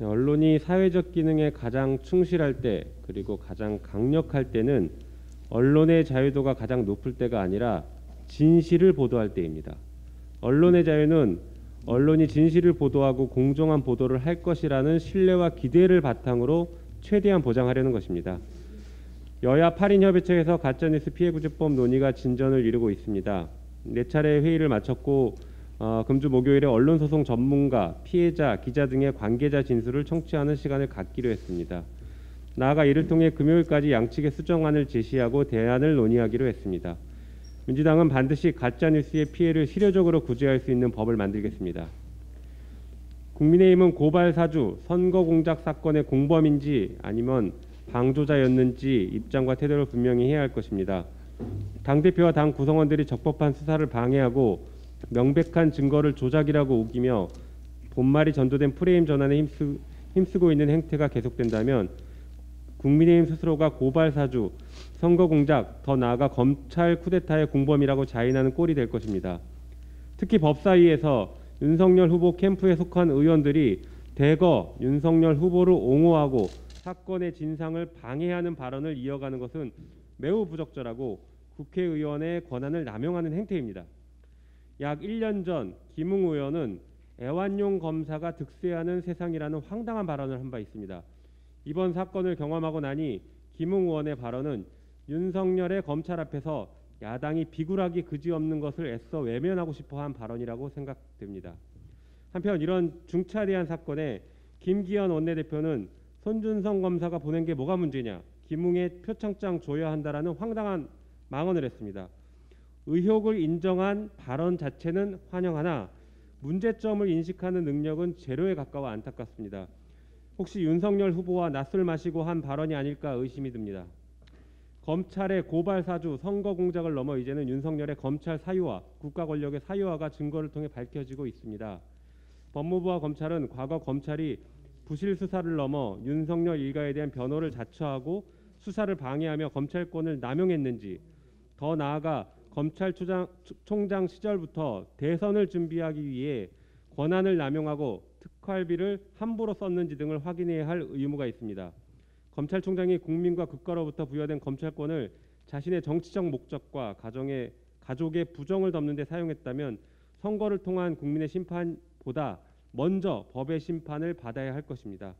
언론이 사회적 기능에 가장 충실할 때 그리고 가장 강력할 때는 언론의 자유도가 가장 높을 때가 아니라 진실을 보도할 때입니다. 언론의 자유는 언론이 진실을 보도하고 공정한 보도를 할 것이라는 신뢰와 기대를 바탕으로 최대한 보장하려는 것입니다. 여야 8인 협의 체에서 가짜뉴스 피해구제법 논의가 진전을 이루고 있습니다. 네 차례 회의를 마쳤고 어, 금주 목요일에 언론소송 전문가, 피해자, 기자 등의 관계자 진술을 청취하는 시간을 갖기로 했습니다. 나아가 이를 통해 금요일까지 양측의 수정안을 제시하고 대안을 논의하기로 했습니다. 민주당은 반드시 가짜 뉴스의 피해를 실효적으로 구제할 수 있는 법을 만들겠습니다. 국민의힘은 고발 사주, 선거 공작 사건의 공범인지 아니면 방조자였는지 입장과 태도를 분명히 해야 할 것입니다. 당 대표와 당 구성원들이 적법한 수사를 방해하고 명백한 증거를 조작이라고 우기며 본말이 전도된 프레임 전환에 힘쓰, 힘쓰고 있는 행태가 계속된다면 국민의힘 스스로가 고발 사주, 선거 공작, 더 나아가 검찰 쿠데타의 공범이라고 자인하는 꼴이 될 것입니다. 특히 법사위에서 윤석열 후보 캠프에 속한 의원들이 대거 윤석열 후보를 옹호하고 사건의 진상을 방해하는 발언을 이어가는 것은 매우 부적절하고 국회의원의 권한을 남용하는 행태입니다. 약 1년 전 김웅 의원은 애완용 검사가 득세하는 세상이라는 황당한 발언을 한 바 있습니다. 이번 사건을 경험하고 나니 김웅 의원의 발언은 윤석열의 검찰 앞에서 야당이 비굴하기 그지없는 것을 애써 외면하고 싶어 한 발언이라고 생각됩니다. 한편 이런 중차대한 사건에 김기현 원내대표는 손준성 검사가 보낸 게 뭐가 문제냐, 김웅의 표창장 줘야 한다라는 황당한 망언을 했습니다. 의혹을 인정한 발언 자체는 환영하나 문제점을 인식하는 능력은 제로에 가까워 안타깝습니다. 혹시 윤석열 후보와 낯을 마시고 한 발언이 아닐까 의심이 듭니다. 검찰의 고발 사주, 선거 공작을 넘어 이제는 윤석열의 검찰 사유화, 국가 권력의 사유화가 증거를 통해 밝혀지고 있습니다. 법무부와 검찰은 과거 검찰이 부실 수사를 넘어 윤석열 일가에 대한 변호를 자처하고 수사를 방해하며 검찰권을 남용했는지 더 나아가 검찰총장 시절부터 대선을 준비하기 위해 권한을 남용하고 특활비를 함부로 썼는지 등을 확인해야 할 의무가 있습니다. 검찰총장이 국민과 국가로부터 부여된 검찰권을 자신의 정치적 목적과 가정의 가족의 부정을 덮는 데 사용했다면 선거를 통한 국민의 심판보다 먼저 법의 심판을 받아야 할 것입니다.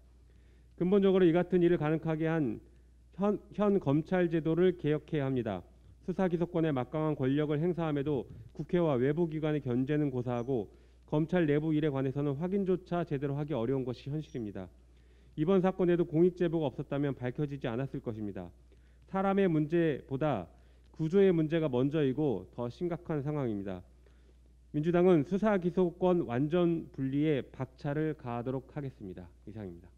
근본적으로 이 같은 일을 가능하게 한 현, 현 검찰 제도를 개혁해야 합니다. 수사 기소권의 막강한 권력을 행사함에도 국회와 외부 기관의 견제는 고사하고 검찰 내부 일에 관해서는 확인조차 제대로 하기 어려운 것이 현실입니다. 이번 사건에도 공익 제보가 없었다면 밝혀지지 않았을 것입니다. 사람의 문제보다 구조의 문제가 먼저이고 더 심각한 상황입니다. 민주당은 수사 기소권 완전 분리에 박차를 가하도록 하겠습니다. 이상입니다.